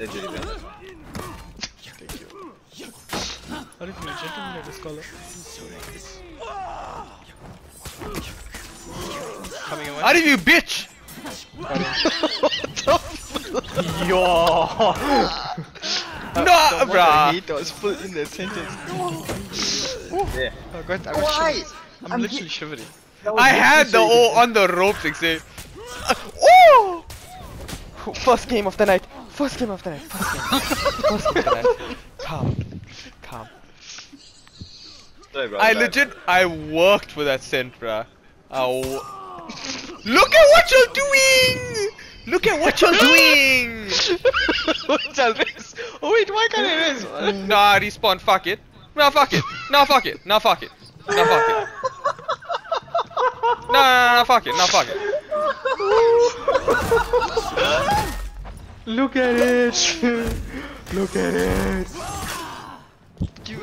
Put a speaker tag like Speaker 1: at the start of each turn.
Speaker 1: Injury man.
Speaker 2: Thank you. Are you a gentleman at this color? Coming away.
Speaker 3: Out of you, bitch!
Speaker 2: Yo!
Speaker 3: No,
Speaker 2: The
Speaker 3: bruh!
Speaker 2: hate was put in that sentence.
Speaker 1: Yeah.
Speaker 2: Oh god, I'm
Speaker 4: Why?
Speaker 2: shivering. I'm,
Speaker 4: I'm
Speaker 2: literally shivering.
Speaker 3: I had the O on the ropes, like say. Oh!
Speaker 4: First game of the night. First game of the night. First game. First game of the night. Calm. Calm.
Speaker 1: Sorry, bro.
Speaker 3: I
Speaker 1: bad.
Speaker 3: legit, I worked for that cent, bruh. I w- Look at what you're doing! Look at what you're doing!
Speaker 2: What's all this? Oh wait, why can't I raise?
Speaker 3: nah, respawn, fuck it. Nah, fuck it. Nah, fuck it. Nah, fuck it. Nah, fuck it. Nah, nah, nah, fuck it. Nah, fuck it.
Speaker 4: Look at it! Look at it! You